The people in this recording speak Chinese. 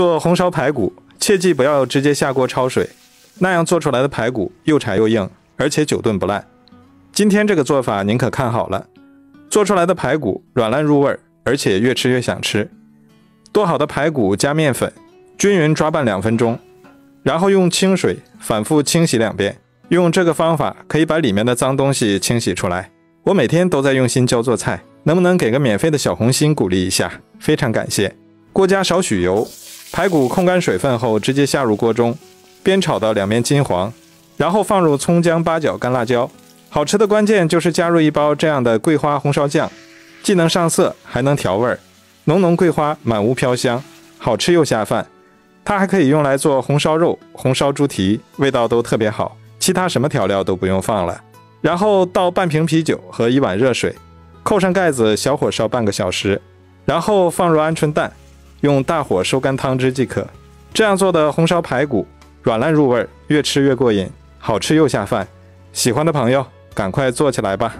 做红烧排骨，切记不要直接下锅焯水，那样做出来的排骨又柴又硬，而且久炖不烂。今天这个做法您可看好了，做出来的排骨软烂入味，而且越吃越想吃。剁好的排骨加面粉，均匀抓拌两分钟，然后用清水反复清洗两遍。用这个方法可以把里面的脏东西清洗出来。我每天都在用心教做菜，能不能给个免费的小红心鼓励一下？非常感谢。锅加少许油，排骨控干水分后直接下入锅中，煸炒到两面金黄，然后放入葱姜八角干辣椒。好吃的关键就是加入一包这样的桂花红烧酱，既能上色还能调味儿，浓浓桂花满屋飘香，好吃又下饭。它还可以用来做红烧肉、红烧猪蹄，味道都特别好。其他什么调料都不用放了，然后倒半瓶啤酒和一碗热水，扣上盖子，小火烧半个小时，然后放入鹌鹑蛋，用大火收干汤汁即可。这样做的红烧排骨软烂入味，越吃越过瘾，好吃又下饭。喜欢的朋友赶快做起来吧！